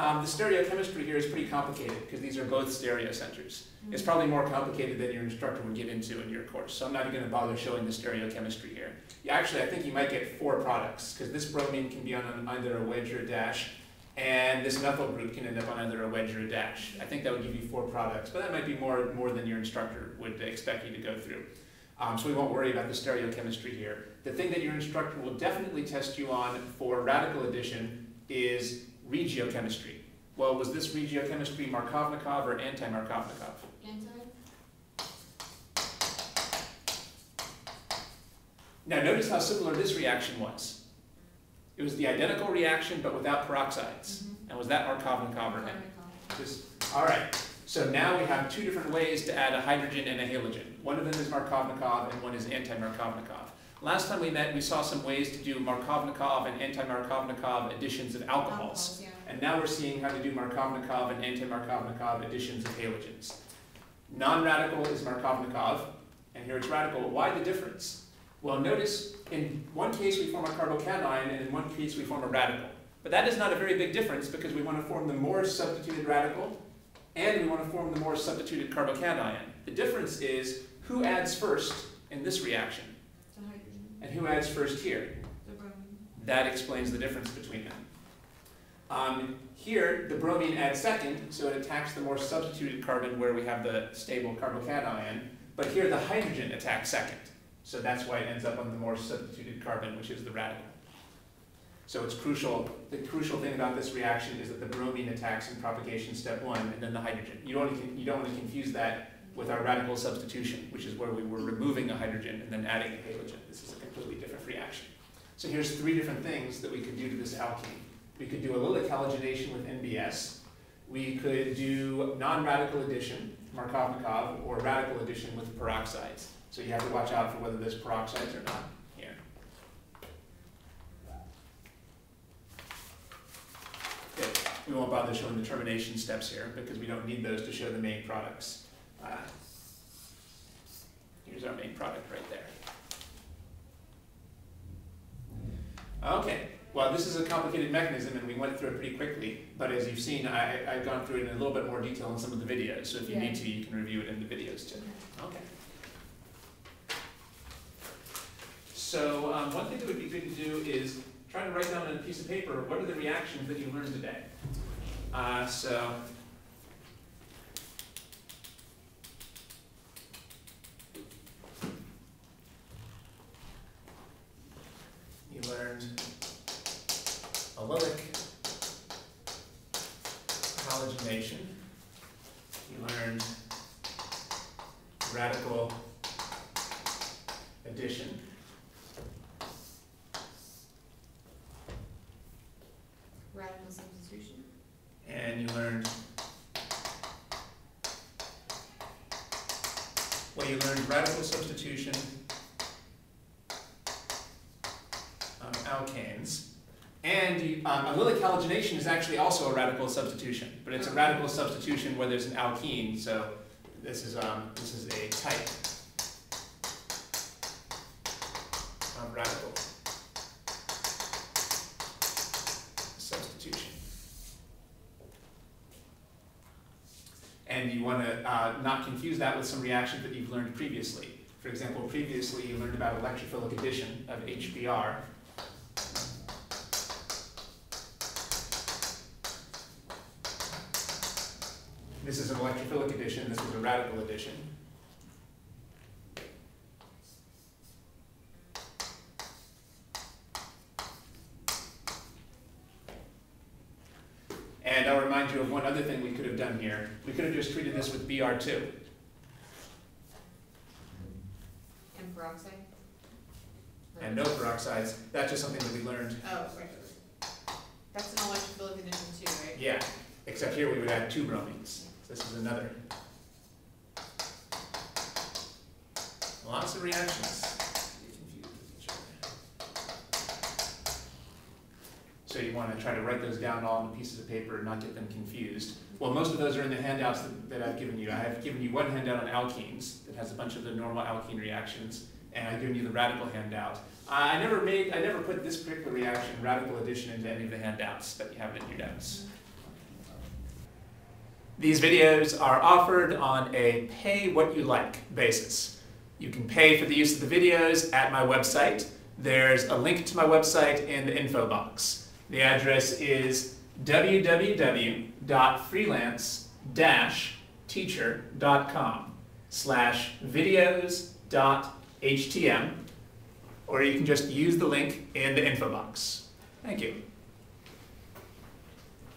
Um, the stereochemistry here is pretty complicated because these are both stereocenters. It's probably more complicated than your instructor would get into in your course, so I'm not even going to bother showing the stereochemistry here. Yeah, actually, I think you might get four products because this bromine can be on an, either a wedge or a dash, and this methyl group can end up on either a wedge or a dash. I think that would give you four products, but that might be more, more than your instructor would expect you to go through. Um, so we won't worry about the stereochemistry here. The thing that your instructor will definitely test you on for radical addition is regiochemistry. Well, was this regiochemistry Markovnikov or anti-Markovnikov? Anti? Now notice how similar this reaction was. It was the identical reaction but without peroxides. Mm-hmm. And was that Markovnikov or? Just, all right. So now we have two different ways to add a hydrogen and a halogen. One of them is Markovnikov and one is anti-Markovnikov. Last time we met, we saw some ways to do Markovnikov and anti-Markovnikov additions of alcohols. yeah. And now we're seeing how to do Markovnikov and anti-Markovnikov additions of halogens. Non-radical is Markovnikov, and here it's radical. Why the difference? Well, notice in one case we form a carbocation, and in one case we form a radical. But that is not a very big difference because we want to form the more substituted radical, and we want to form the more substituted carbocation. The difference is who adds first in this reaction, and who adds first here. the bromine. That explains the difference between them. Um, here, the bromine adds second, so it attacks the more substituted carbon where we have the stable carbocation, but here the hydrogen attacks second. So that's why it ends up on the more substituted carbon, which is the radical. So it's crucial, the crucial thing about this reaction is that the bromine attacks in propagation step one, and then the hydrogen. You don't, you don't want to confuse that with our radical substitution, which is where we were removing a hydrogen and then adding a halogen. This is a completely different reaction. So here's three different things that we could do to this alkene. We could do allylic halogenation with NBS. We could do non-radical addition, Markovnikov, or radical addition with peroxides. So you have to watch out for whether there's peroxides or not here. We won't bother showing the termination steps here because we don't need those to show the main products. Uh, Here's our main product right there. Okay, well, this is a complicated mechanism and we went through it pretty quickly, but as you've seen, I, I've gone through it in a little bit more detail in some of the videos, so if you need to, you can review it in the videos too. Okay. So, um, one thing that would be good to do is try to write down on a piece of paper, what are the reactions that you learned today? Uh, so, learned allylic halogenation. You learned radical addition. Radical substitution. And you learned, well, you learned radical substitution of alkanes. And um, allylic halogenation is actually also a radical substitution, but it's a radical substitution where there's an alkene, so this is, um, this is a type of radical substitution. And you want to uh, not confuse that with some reactions that you've learned previously. For example, previously you learned about electrophilic addition of HBr. This is an electrophilic addition, this is a radical addition. And I'll remind you of one other thing we could have done here. We could have just treated this with Br2. And peroxide. And no peroxides, that's just something that we learned. Oh, right. That's an electrophilic addition too, right? Yeah, except here we would add two bromines. This is another. Lots of reactions. So you want to try to write those down all on pieces of paper and not get them confused. Well, most of those are in the handouts that, that I've given you. I have given you one handout on alkenes that has a bunch of the normal alkene reactions, and I've given you the radical handout. I never made, I never put this particular reaction, radical addition, into any of the handouts, but you have it in your notes. These videos are offered on a pay what you like basis. You can pay for the use of the videos at my website. There's a link to my website in the info box. The address is www.freelance-teacher.com slash videos.htm or you can just use the link in the info box. Thank you.